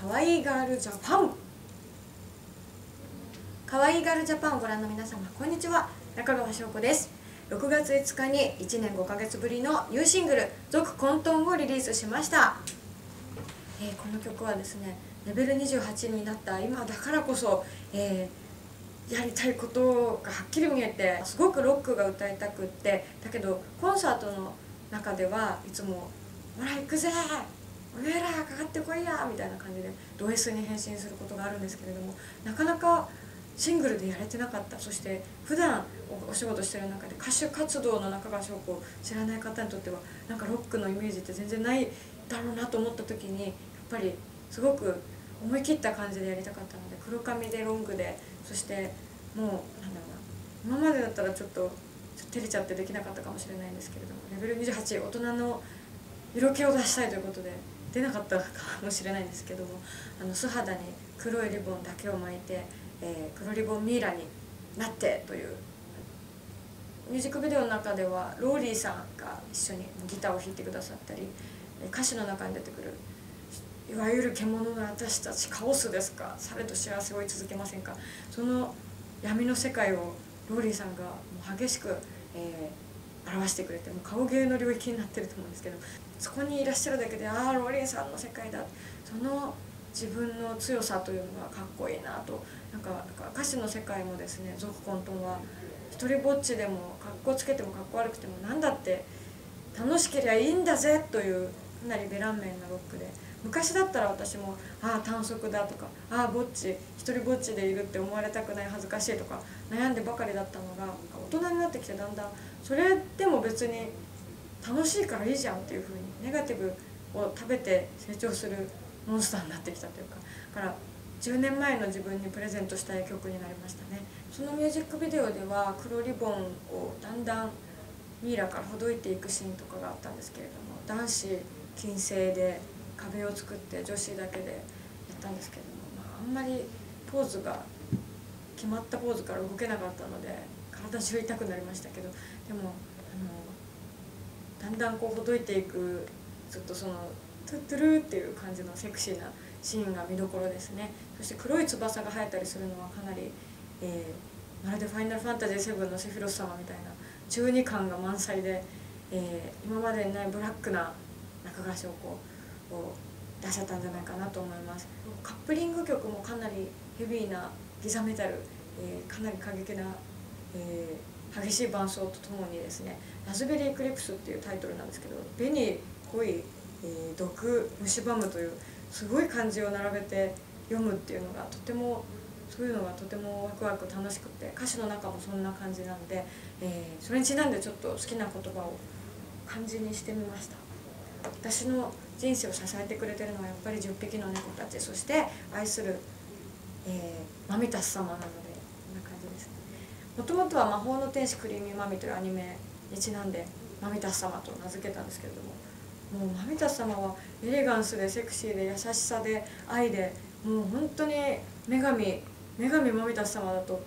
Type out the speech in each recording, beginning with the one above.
かわいガールジャパン。かわいいガールジャパンをご覧の皆様こんにちは。中川翔子です。6月5日に1年5ヶ月ぶりのニューシングル「続混沌」をリリースしました、えー、この曲はですねレベル28になった今だからこそ、えー、やりたいことがはっきり見えてすごくロックが歌いたくって。だけどコンサートの中ではいつも「ほら行くぜおめえらかかってこいや!」みたいな感じでド S に変身することがあるんですけれどもなかなかシングルでやれてなかったそして普段お仕事してる中で歌手活動の中川翔子を知らない方にとってはなんかロックのイメージって全然ないだろうなと思った時にやっぱりすごく思い切った感じでやりたかったので黒髪でロングでそしてもうなんだろうな今までだったらちょっと照れちゃってできなかったかもしれないんですけれどもレベル28大人の色気を出したいということで出なかったかもしれないんですけどもあの素肌に黒いリボンだけを巻いて、えー、黒リボンミイラになってという。ミュージックビデオの中ではローリーさんが一緒にギターを弾いてくださったり歌詞の中に出てくるいわゆる獣の私たちカオスですかされと幸せを追い続けませんか。その闇の世界をローリーさんがもう激しく、えー、表してくれてもう顔芸の領域になってると思うんですけどそこにいらっしゃるだけでああローリーさんの世界だ。その自分の強さというのがかっこいいなと。なんか歌詞の世界もですね続混沌は一人ぼっちでもかっこつけてもかっこ悪くても何だって楽しければいいんだぜというかなりベランメンなロックで。昔だったら私もああ短足だとかああぼっち一人ぼっちでいるって思われたくない恥ずかしいとか悩んでばかりだったのが大人になってきてだんだんそれでも別に楽しいからいいじゃんっていうふうにネガティブを食べて成長するモンスターになってきたというか。から10年前の自分にプレゼントしたい曲になりましたね。そのミュージックビデオでは黒リボンをだんだんミイラからほどいていくシーンとかがあったんですけれども男子金星で壁を作って女子だけでやったんですけれども、まあ、あんまりポーズが決まったポーズから動けなかったので体中痛くなりましたけどでもあのだんだんこうほどいていくずっとそのトゥットゥルーっていう感じのセクシーなシーンが見どころですね。そして黒い翼が生えたりするのはかなり、えー、まるで「ファイナルファンタジー7」のセフィロス様みたいな中二感が満載で、えー、今までにないブラックな中川翔子を出せたんじゃないかなと思います。カップリング曲もかなりヘビーなギザメタル、えー、かなり過激な、えー、激しい伴奏とともにですね「ラズベリークリプス」っていうタイトルなんですけど「紅濃い、えー、毒蝕む」というすごい漢字を並べて読むっていうのがとてもそういうのがとてもワクワク楽しくて歌詞の中もそんな感じなんで、えー、それにちなんでちょっと好きな言葉を漢字にしてみました。私の人生を支えてくれてるのはやっぱり10匹の猫たちそして愛する、えー、マミタス様なのでもともとは「魔法の天使クリーミーマミ」というアニメにちなんでマミタス様と名付けたんですけれどももうマミタス様はエレガンスでセクシーで優しさで愛でもう本当に女神女神マミタス様だと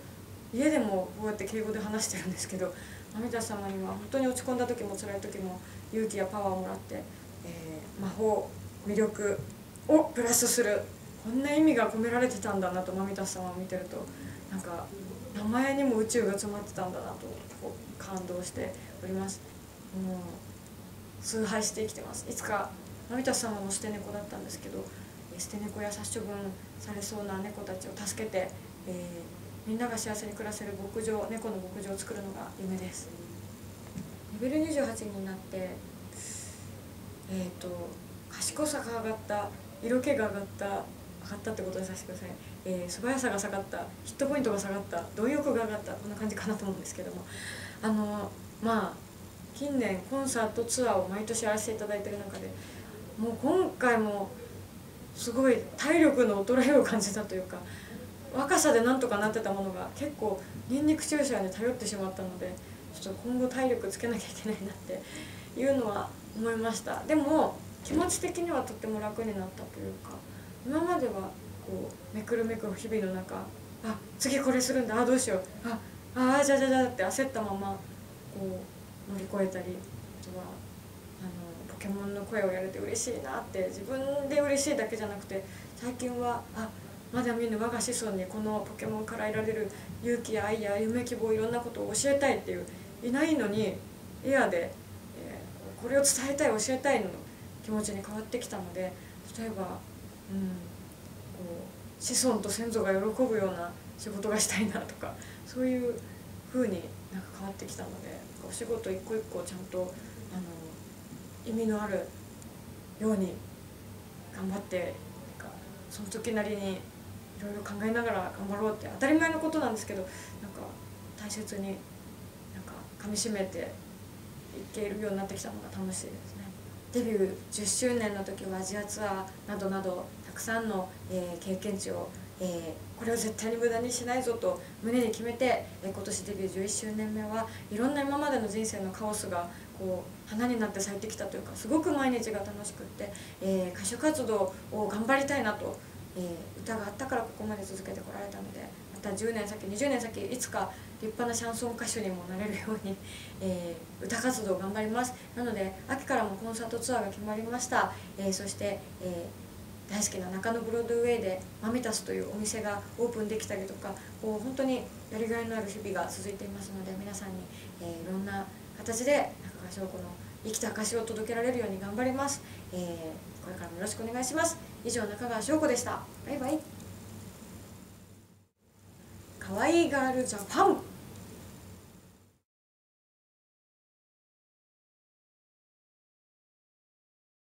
家でもこうやって敬語で話してるんですけどマミタス様には本当に落ち込んだ時も辛い時も勇気やパワーをもらってえー、魔法魅力をプラスするこんな意味が込められてたんだなとマミタスさんを見てるとなんか名前にも宇宙が詰まってたんだなとこう感動しております。もう崇拝して生きてます。いつかマミタス様も捨て猫だったんですけど捨て猫や殺処分されそうな猫たちを助けて、えー、みんなが幸せに暮らせる牧場猫の牧場を作るのが夢です。レベル28になってえーと、賢さが上がった色気が上がった上がったってことにさせてください、えー、素早さが下がった。ヒットポイントが下がった。貪欲が上がった。こんな感じかなと思うんですけども。あのまあ近年コンサートツアーを毎年やらせていただいてる中でもう今回もすごい体力の衰えを感じたというか若さでなんとかなってたものが結構ニンニク注射に頼ってしまったのでちょっと今後体力つけなきゃいけないなっていうのは思いました。でも気持ち的にはとっても楽になったというか今まではこうめくるめくる日々の中あ次これするんだ。あどうしよう。ああじゃじゃじゃって焦ったままこう乗り越えたりあとはあのポケモンの声をやれて嬉しいなって自分で嬉しいだけじゃなくて最近はあまだ見ぬ我が子孫にこのポケモンから得られる勇気や愛や夢希望いろんなことを教えたいっていういないのにエアで、えー、これを伝えたい教えたいの気持ちに変わってきたので例えば、こう子孫と先祖が喜ぶような仕事がしたいなとかそういう風になんか変わってきたのでお仕事一個一個ちゃんとあの意味のあるように頑張ってなんかその時なりにいろいろ考えながら頑張ろうって当たり前のことなんですけどなんか大切になんか噛みしめていけるようになってきたのが楽しいですね。デビュー10周年の時はアジアツアーなどなどたくさんの、えー、経験値を、えー、これを絶対に無駄にしないぞと胸に決めて、えー、今年デビュー11周年目はいろんな今までの人生のカオスがこう花になって咲いてきたというかすごく毎日が楽しくって、え、歌手活動を頑張りたいなと、え、歌があったからここまで続けてこられたのでまた10年先20年先いつか立派なシャンソン歌手にもなれるように、えー、歌活動頑張ります。なので秋からもコンサートツアーが決まりました、えー、そして、えー、大好きな中野ブロードウェイでマミタスというお店がオープンできたりとかこう本当にやりがいのある日々が続いていますので皆さんに、えー、いろんな形で中川翔子の生きた証を届けられるように頑張ります、えー、これからもよろしくお願いします。以上中川翔子でした。バイバイ。かわいいガールジャパン。